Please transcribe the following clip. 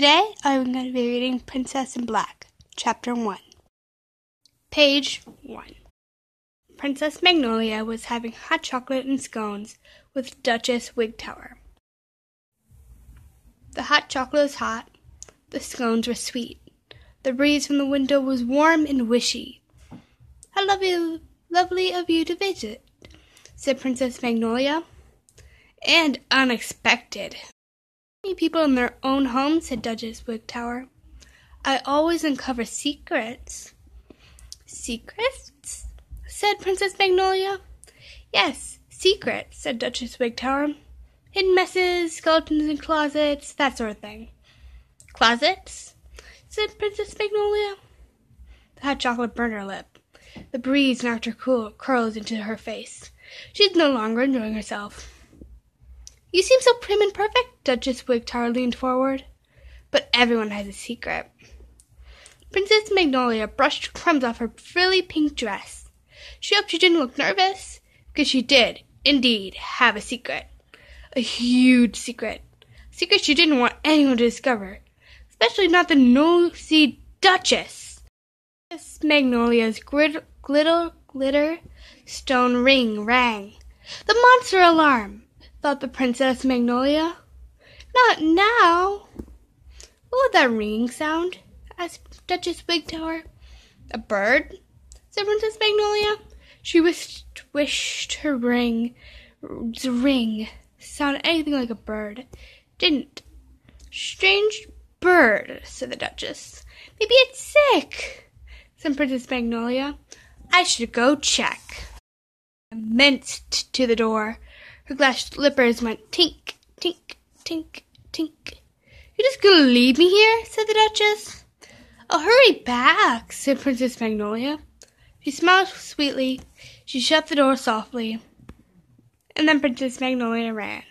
Today I'm going to be reading Princess in Black, Chapter 1. Page 1. Princess Magnolia was having hot chocolate and scones with Duchess Wigtower. The hot chocolate was hot, the scones were sweet, the breeze from the window was warm and wishy. How lovely, lovely of you to visit, said Princess Magnolia. And unexpected. Many people in their own homes, said Duchess Wigtower. I always uncover secrets. Secrets? said Princess Magnolia. Yes, secrets, said Duchess Wigtower. Hidden messes, skeletons in closets, that sort of thing. Closets? said Princess Magnolia. The hot chocolate burned her lip. The breeze knocked her cool curls into her face. She was no longer enjoying herself. You seem so prim and perfect, Duchess Wigtower leaned forward. But everyone has a secret. Princess Magnolia brushed crumbs off her frilly pink dress. She hoped she didn't look nervous, because she did, indeed, have a secret. A huge secret. A secret she didn't want anyone to discover, especially not the nosy Duchess. Princess Magnolia's grit- glitter, glitter stone ring rang. The monster alarm! Thought the Princess Magnolia. Not now. What would that ringing sound? asked Duchess Wigtower. A bird? said Princess Magnolia. She wished, wished her ring, ring sound anything like a bird. Didn't. Strange bird, said the Duchess. Maybe it's sick, said Princess Magnolia. I should go check. I minced to the door. Her glass slippers went tink, tink, tink, tink. You're just gonna leave me here? said the Duchess. Oh, hurry back, said Princess Magnolia. She smiled sweetly. She shut the door softly. And then Princess Magnolia ran.